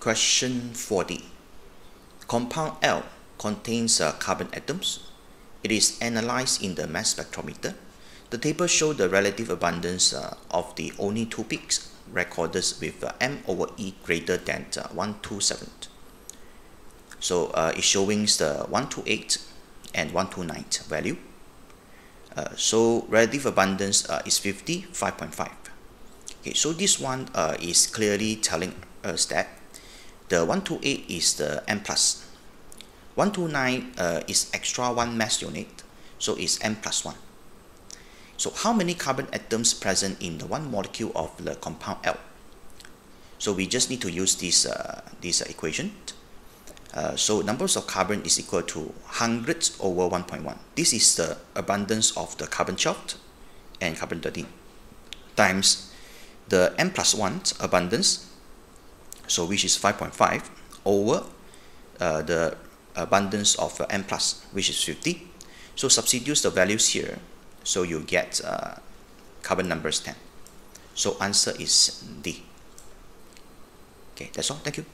Question 40. Compound L contains uh, carbon atoms. It is analyzed in the mass spectrometer. The table shows the relative abundance uh, of the only two peaks recorded with uh, M over E greater than uh, 127. So uh, it's showing the 128 and 129 value. Uh, so relative abundance is 55.5. Okay, so this one is clearly telling us that the 128 is the M plus. 129 uh, is extra one mass unit, so it's M plus 1. So how many carbon atoms present in the one molecule of the compound L? So we just need to use this, uh, this equation. Uh, so numbers of carbon is equal to hundreds over 1.1. This is the abundance of the carbon 12 and carbon 13 times the m plus 1 abundance, so which is 5.5 over uh, the abundance of uh, m plus, which is 50. So substitute the values here, so you get uh, carbon numbers 10. So answer is D. Okay, that's all. Thank you.